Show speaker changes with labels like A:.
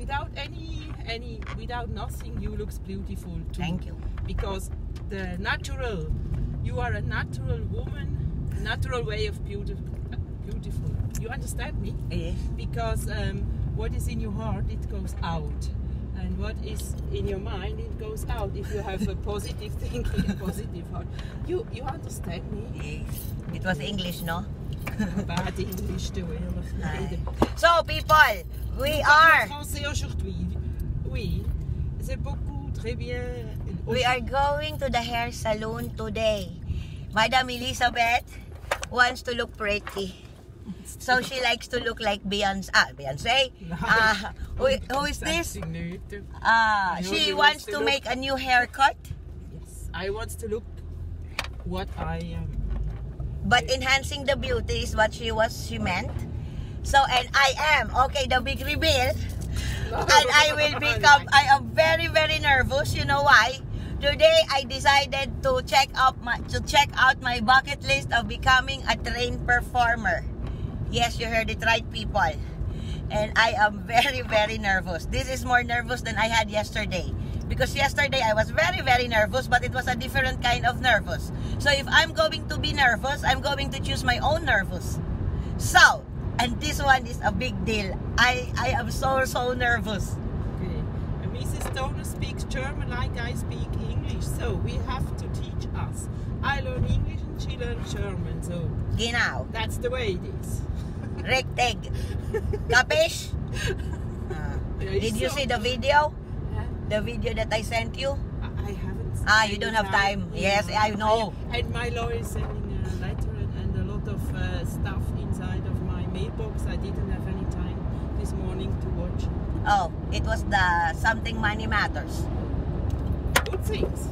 A: without any any without nothing, you looks beautiful too.
B: Thank you.
A: Because the natural, you are a natural woman, natural way of beautiful. Beautiful. You understand me?
B: Yes.
A: Because um, what is in your heart, it goes out. And what is in your mind, it goes out. If you have a positive thinking, a positive heart, you you understand me.
B: Yes. It was English, no?
A: Bad English.
B: So, people, we are
A: Français aujourd'hui. Oui. C'est beaucoup, très bien.
B: we are going to the hair salon today. Madam Elizabeth wants to look pretty. So she likes to look like Beyonce. Ah, Beyonce. Ah, who, who is this?
A: Something new to-
B: Ah, she wants
A: to
B: make a new haircut,
A: Yes. I want to look what I am.
B: But enhancing the beauty is what she was she meant. So and I am okay. The big reveal, and I will become. I am very very nervous. You know why? Today I decided to check out my to check out my bucket list of becoming a trained performer. Yes, you heard it right, people. And I am very very nervous. This is more nervous than I had yesterday. Because yesterday I was very very nervous, but it was a different kind of nervous. So if I'm going to be nervous, I'm going to choose my own nervous. So, and this one is a big deal. I I am so so nervous.
A: Okay. And Mrs. Stoner speaks German like I speak English, so we have to teach us. I learn English and she learns German, so
B: Genau.
A: that's the way it is.
B: Recteg. Kapish? Ah.
A: Yeah,
B: Did you
A: so-
B: see the video? The video that I sent you?
A: I I haven't.
B: Ah, you don't have time. Yes, I know.
A: And my lawyer is sending a letter and, and a lot of uh, stuff inside of my mailbox. I didn't have any time this morning to watch.
B: Oh, it was the something money matters.
A: Good things.